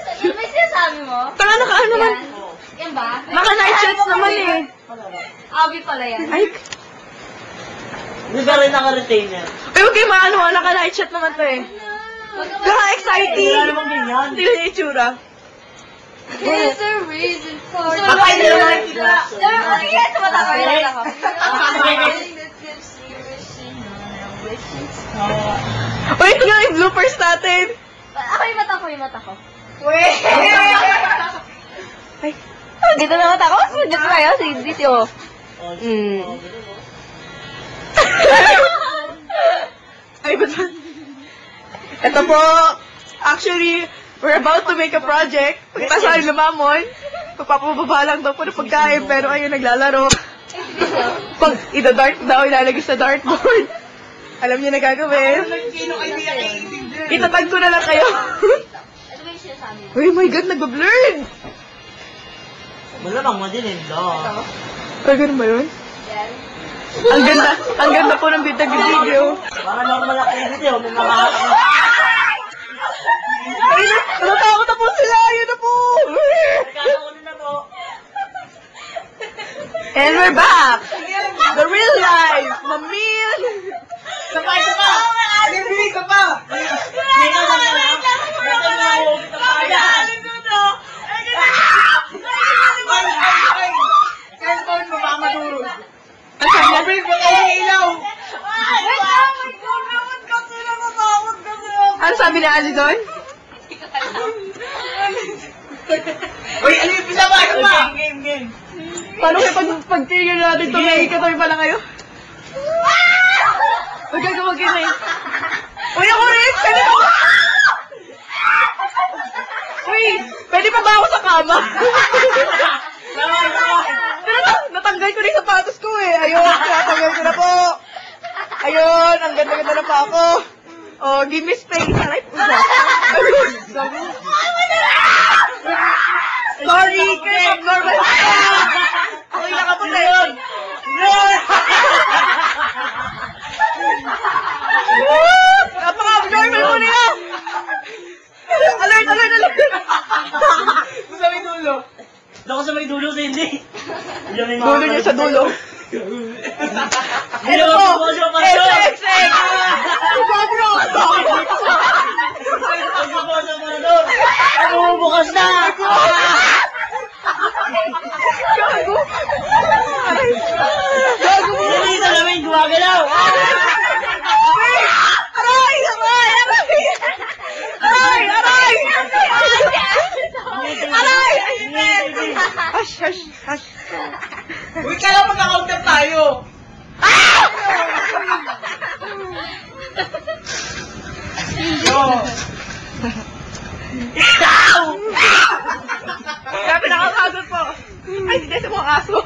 Ano ba sinasabi mo? Tanga na kaan naman. Yan ba? Naka night shots naman eh. Abi pala yan. Ay, Hindi ka rin naka-retainer. ay huwag kayo maano, naka night shot naman to eh. Kaka-exciting! Wala namang ganyan. Tingnan niyo yung itsura. There's a reason for it. Baka hindi naman kita. Ano yan? Tumatawa yun ako. Wait, tingnan yung bloopers natin. Ako yung mata ko, yung mata ko. Ay, Dito na mata ko? Dito tayo, si dito. Mm. Ay, ba't ba? Ito po, actually, we're about to make a project. Pagkasa ni Lamamon, magpapababa lang daw po ng pagkain, pero ayun, naglalaro. Pag ida-dart daw, ilalagay sa dartboard. Alam niyo na gagawin. Itatag ko na lang kayo. Ano ba yung sinasabi? Oh my God, nagbablurred! Malamang madilim daw. Ay, ganun ba yun? Yan. Ang ganda, ang ganda po ng bitag video. Para normal activity, oh. May mga Ay, natatakot na po sila! Ayun na po! Kakakunin na po. And we're back! The real life! Mamil! Sabay ka pa! Bibili ka pa! Hindi ka lang ka lang. Basta mo na huwag ka pa. Cellphone mo, baka maduro. Ang sabi niya, Sabi mo kayo ilaw. ano sabi ni Ali doon? Uy, ano yung pisa ba? Game, game, game. Paano kayo pag, pag natin ito, may ikatoy pa lang kayo? Huwag ka gawag yun eh. Uy, ako rin! Pwede ba? Uy, pwede pa ba ako sa kama? Na- natanggal ko na yung sapatos ko eh. Ayun, natanggal ko na po. Ayun, ang ganda-ganda na pa ako. Oh, give me space. Aray, mo. Sorry, kaya normal ka. Okay lang ako na yun. Napaka-abnormal mo nila. Alert, alert, alert. Sa may dulo. Doon ko sa may dulo sa hindi. Dulo niya sa dulo. Ano Ano po? Ano? Ano po? XXX! Sobro! Ano mo bukas na? Gago! Gago mo! Hindi sa lamin, gumagalaw. Aray! Aray! Aray! Aray! Aray! Aray! Hush, hush, hush. Uy, Grabe nakakagod po. Ay, hindi sa mga aso.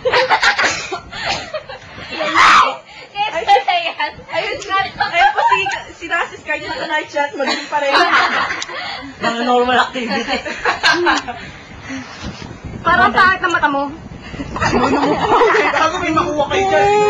Kaya sa yan. Ayun, ayun po si, si Nasis kahit nasa night chat, magaling pa rin. Mga normal activity. Parang pangit na mata mo. Bago may makuha kayo dyan.